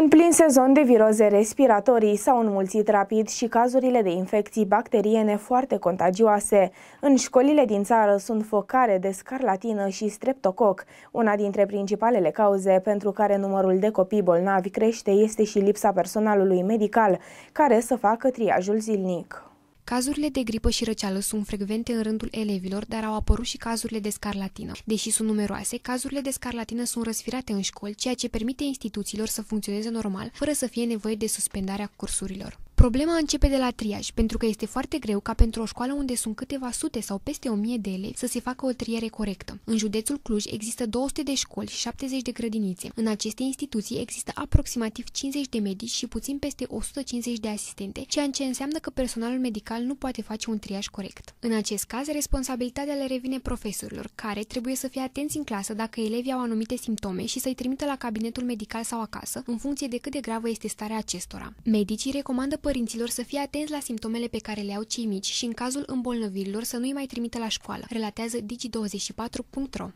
În plin sezon de viroze respiratorii s-au înmulțit rapid și cazurile de infecții bacteriene foarte contagioase. În școlile din țară sunt focare de scarlatină și streptococ. Una dintre principalele cauze pentru care numărul de copii bolnavi crește este și lipsa personalului medical, care să facă triajul zilnic. Cazurile de gripă și răceală sunt frecvente în rândul elevilor, dar au apărut și cazurile de scarlatină. Deși sunt numeroase, cazurile de scarlatină sunt răsfirate în școli, ceea ce permite instituțiilor să funcționeze normal, fără să fie nevoie de suspendarea cursurilor. Problema începe de la triaj, pentru că este foarte greu ca pentru o școală unde sunt câteva sute sau peste o mie de elevi să se facă o triere corectă. În județul Cluj există 200 de școli și 70 de grădinițe. În aceste instituții există aproximativ 50 de medici și puțin peste 150 de asistente, ceea ce înseamnă că personalul medical nu poate face un triaj corect. În acest caz, responsabilitatea le revine profesorilor, care trebuie să fie atenți în clasă dacă elevii au anumite simptome și să-i trimită la cabinetul medical sau acasă, în funcție de cât de gravă este starea acestora. Medicii recomandă părinților să fie atenți la simptomele pe care le au cei mici și în cazul îmbolnăvirilor să nu-i mai trimită la școală, relatează digi24.ro.